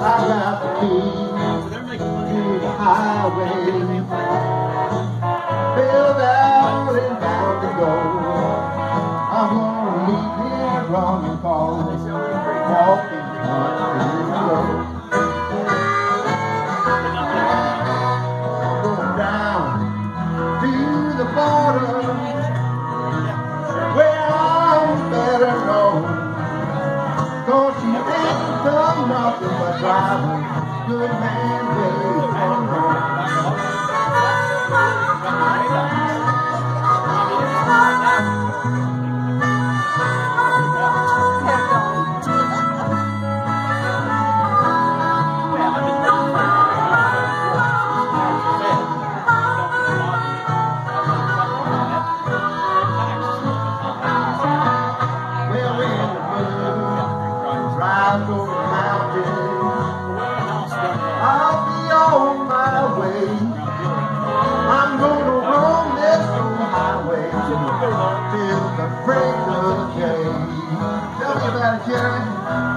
I love to be. The highway. I'm nothing but driving. Good man, baby, from Gracias. gotta.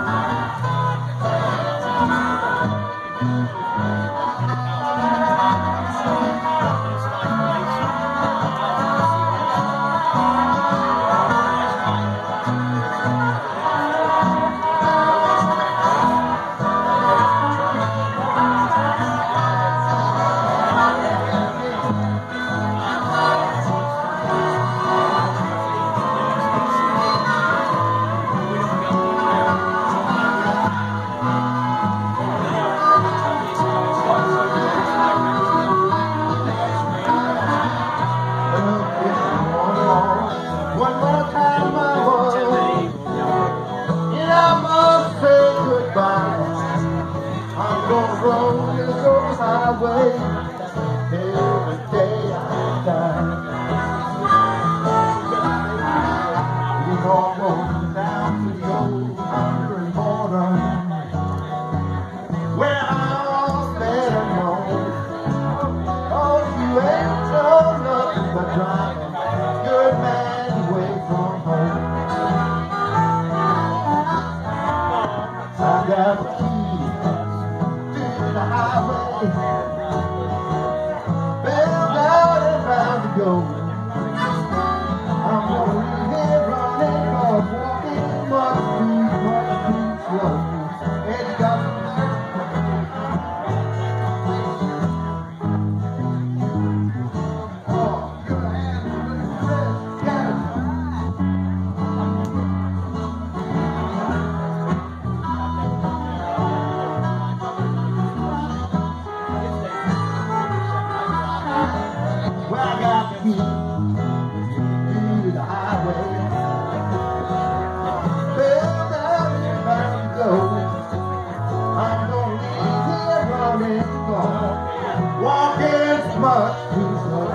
on this old highway. Thank. the highway. Go, I'm here running gone, much too slow.